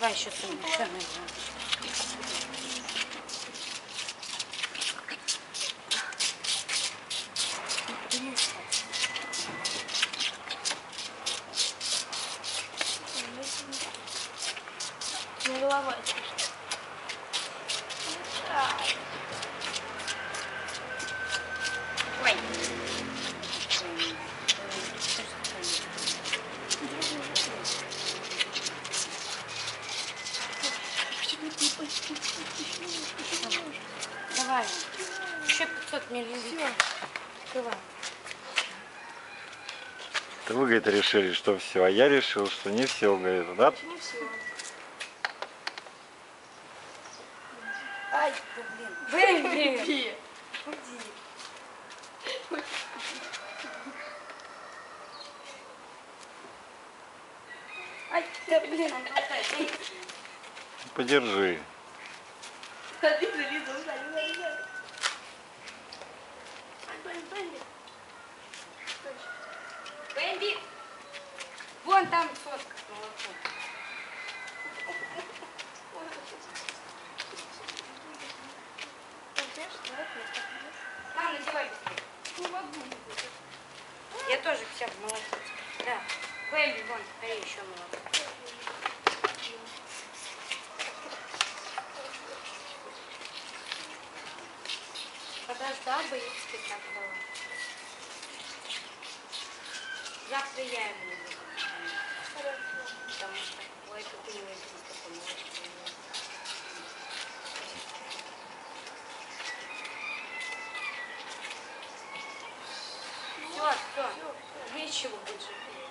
Давай еще совмещенный. Не головой. Ой. Давай. Еще 500 миллилитров. Открывай. Это вы, говорит, решили, что все, а я решил, что не все, говорит, да? Не все. Ай, да блин. Бэмби. Пи. Ай, да блин, он болтает. Эй, Подержи. Смотри, залезу, залезу, залезу. Бэмби, Бэмби. Бэмби. Вон там сотка с молоком. Мам, надевай быстрее. Не могу. Я тоже вся в молоке. Да. Бэмби, вон, смотри, еще Подождал бы, так было. Завтра я ему не буду. Потому что, ой, как у него здесь такой молочный. Все, все. Нечего будет.